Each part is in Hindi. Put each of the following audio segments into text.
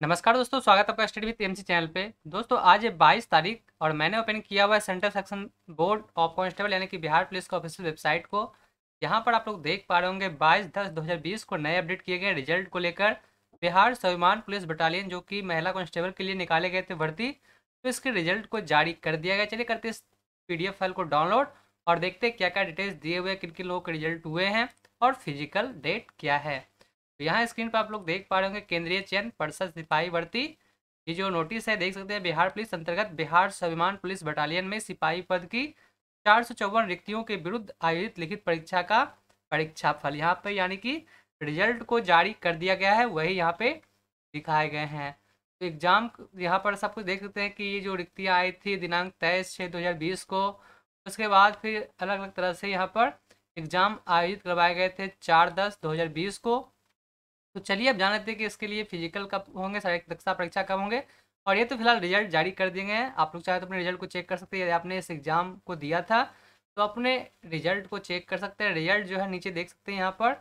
नमस्कार दोस्तों, स्वागत है आपका स्टडी विद एमसी चैनल पे। दोस्तों, आज है बाईस तारीख और मैंने ओपन किया हुआ है central section board of constable, यानी कि बिहार पुलिस का ऑफिशियल वेबसाइट को। यहाँ पर आप लोग देख पा रहे होंगे, बाईस दस दो हज़ार बीस को नए अपडेट किए गए रिज़ल्ट को लेकर। बिहार स्वाभिमान पुलिस बटालियन, जो कि महिला कॉन्स्टेबल के लिए निकाले गए थे भर्ती तो इसके रिज़ल्ट को जारी कर दिया गया। चलिए करते इस पी फ़ाइल को डाउनलोड और देखते क्या क्या डिटेल्स दिए हुए किन किन लोगों के रिज़ल्ट हुए हैं और फ़िज़िकल डेट क्या है। तो यहाँ स्क्रीन पर आप लोग देख पा रहे होंगे केंद्रीय चयन परिषद सिपाही भर्ती ये जो नोटिस है, देख सकते हैं, बिहार पुलिस अंतर्गत बिहार स्वाभिमान पुलिस बटालियन में सिपाही पद की चार सौ चौवन रिक्तियों के विरुद्ध आयोजित लिखित परीक्षा का परीक्षा फल। यहाँ पे यानी कि रिज़ल्ट को जारी कर दिया गया है, वही यहाँ पे दिखाए गए हैं। तो एग्ज़ाम यहाँ पर सब कुछ देख सकते हैं कि ये जो रिक्तियाँ आई थी दिनांक तेईस छः दो हज़ार बीस को, उसके बाद फिर अलग अलग तरह से यहाँ पर एग्ज़ाम आयोजित करवाए गए थे चार दस दो हज़ार बीस को। तो चलिए, अब जान लेते हैं कि इसके लिए फ़िज़िकल कब होंगे शारीरिक दक्षता परीक्षा कब होंगे। और ये तो फ़िलहाल रिज़ल्ट जारी कर दिए हैं। आप लोग चाहे तो अपने रिज़ल्ट को चेक कर सकते हैं। यदि आपने इस एग्ज़ाम को दिया था तो अपने रिज़ल्ट को चेक कर सकते हैं। रिज़ल्ट जो है नीचे देख सकते हैं यहाँ पर।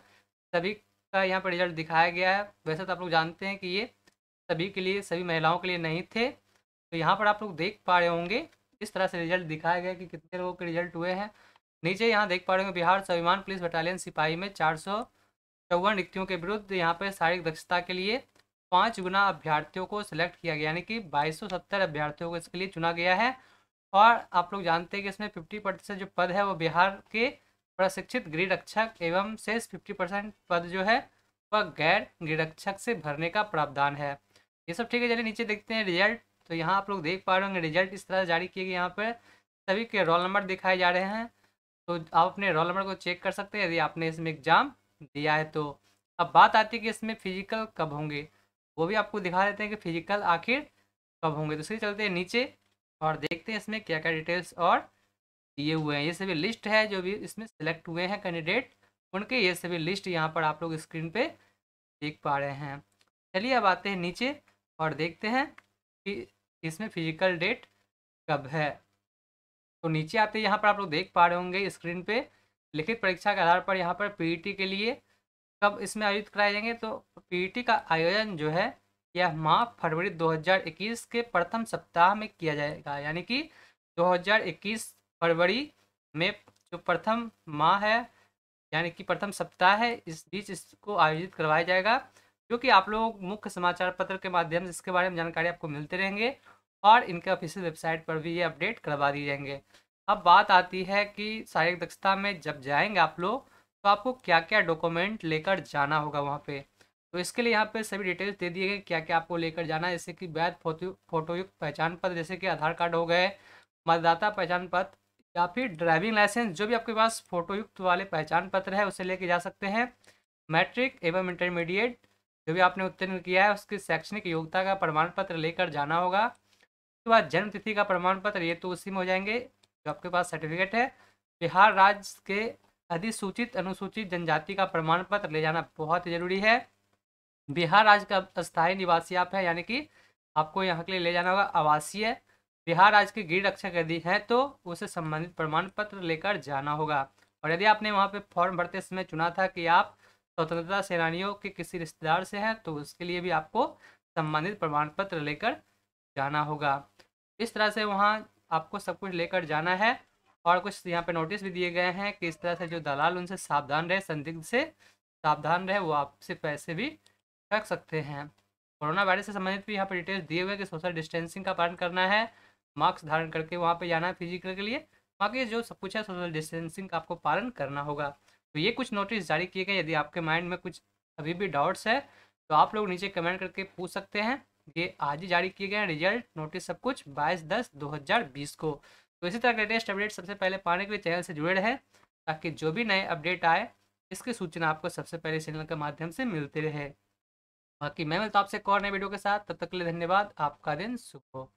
सभी का यहाँ पर रिज़ल्ट दिखाया गया है। वैसे तो आप लोग जानते हैं कि ये सभी के लिए, सभी महिलाओं के लिए नहीं थे। तो यहाँ पर आप लोग देख पा रहे होंगे, इस तरह से रिज़ल्ट दिखाया गया कि कितने लोगों के रिज़ल्ट हुए हैं। नीचे यहाँ देख पा रहे होंगे, बिहार स्वाभिमान पुलिस बटालियन सिपाही में चार सौ चौवन रिक्तियों के विरुद्ध यहाँ पर शारीरिक दक्षता के लिए पाँच गुना अभ्यर्थियों को सिलेक्ट किया गया, यानी कि बाईस अभ्यर्थियों को इसके लिए चुना गया है। और आप लोग जानते हैं कि इसमें फिफ्टी जो पद है वो बिहार के प्रशिक्षित गृह रक्षक एवं शेष फिफ्टी परसेंट पद जो है वह गैर गृह रक्षक से भरने का प्रावधान है। ये सब ठीक है, चलिए नीचे देखते हैं रिज़ल्ट तो यहाँ आप लोग देख पा रहे होंगे रिज़ल्ट इस तरह जारी किए गए यहाँ पर सभी के रोल नंबर दिखाए जा रहे हैं। तो आप अपने रोल नंबर को चेक कर सकते हैं। यदि आपने इसमें एग्ज़ाम दिया है तो अब बात आती है कि इसमें फ़िज़िकल कब होंगे? वो भी आपको दिखा देते हैं कि फ़िज़िकल आखिर कब होंगे। तो इसलिए चलते हैं नीचे और देखते हैं इसमें क्या क्या डिटेल्स और दिए हुए हैं। ये सभी लिस्ट है जो भी इसमें सेलेक्ट हुए हैं कैंडिडेट उनके ये सभी लिस्ट यहाँ पर आप लोग स्क्रीन पे देख पा रहे हैं। चलिए अब आते हैं नीचे और देखते हैं कि इसमें फ़िज़िकल डेट कब है। तो नीचे आते यहाँ पर आप लोग देख पा रहे होंगे स्क्रीन पे लिखित परीक्षा के आधार पर यहाँ पर पीईटी के लिए कब इसमें आयोजित कराए जाएँगे? तो पीईटी का आयोजन जो है, यह माह फरवरी 2021 के प्रथम सप्ताह में किया जाएगा। यानी कि 2021 फरवरी में जो प्रथम माह है, यानी कि प्रथम सप्ताह है, इस बीच इसको आयोजित करवाया जाएगा, जो कि आप लोग मुख्य समाचार पत्र के माध्यम से इसके बारे में जानकारी आपको मिलते रहेंगे और इनके ऑफिशियल वेबसाइट पर भी ये अपडेट करवा दिए जाएँगे। अब बात आती है कि शारीरिक दक्षता में जब जाएँगे आप लोग तो आपको क्या क्या डॉक्यूमेंट लेकर जाना होगा वहाँ पे? तो इसके लिए यहाँ पे सभी डिटेल्स दे दिए गए क्या क्या आपको लेकर जाना है, जैसे कि वैध फ़ोटो, फोटोयुक्त पहचान पत्र, जैसे कि आधार कार्ड हो गए, मतदाता पहचान पत्र, या फिर ड्राइविंग लाइसेंस, जो भी आपके पास फोटोयुक्त वाले पहचान पत्र है, उसे लेके जा सकते हैं। मैट्रिक एवं इंटरमीडिएट, जो भी आपने उत्तीर्ण किया है, उसकी शैक्षणिक योग्यता का प्रमाण पत्र लेकर जाना होगा। उसके बाद जन्म तिथि का प्रमाण पत्र ये तो उसी में हो जाएँगे। जो आपके पास सर्टिफिकेट है, बिहार राज्य के अधिसूचित अनुसूचित जनजाति का प्रमाण पत्र ले जाना बहुत ज़रूरी है। बिहार राज्य का स्थायी निवासी आप है, यानी कि आपको यहाँ के लिए ले जाना होगा, आवासीय बिहार राज्य के गृह रक्षक यदि है तो उसे संबंधित प्रमाण पत्र लेकर जाना होगा। और यदि आपने वहाँ पे फॉर्म भरते समय चुना था कि आप स्वतंत्रता सेनानियों के किसी रिश्तेदार से हैं तो उसके लिए भी आपको संबंधित प्रमाण पत्र लेकर जाना होगा। इस तरह से वहाँ आपको सब कुछ लेकर जाना है और कुछ यहाँ पे नोटिस भी दिए गए हैं कि इस तरह से जो दलाल उनसे सावधान रहे, संदिग्ध से सावधान रहे, वो आपसे पैसे भी रख सकते हैं। कोरोना वायरस से संबंधित भी यहाँ पर डिटेल्स दिए हुए कि सोशल डिस्टेंसिंग का पालन करना है मास्क धारण करके वहाँ पे जाना है फ़िज़िकल के लिए। बाकी जो सब कुछ है सोशल डिस्टेंसिंग का आपको पालन करना होगा। तो ये कुछ नोटिस जारी किए गए यदि आपके माइंड में कुछ अभी भी डाउट्स है तो आप लोग नीचे कमेंट करके पूछ सकते हैं। ये आज ही जारी किए गए रिज़ल्ट, नोटिस सब कुछ बाईस दस दो हज़ार बीस को। तो इसी तरह के लेटेस्ट अपडेट सबसे पहले पाने के लिए चैनल से जुड़े रहें, ताकि जो भी नए अपडेट आए, इसकी सूचना आपको सबसे पहले चैनल के माध्यम से मिलती रहे। बाकी मैं मिलता आपसे एक और नए वीडियो के साथ, तब तक के लिए धन्यवाद, आपका दिन शुभ हो।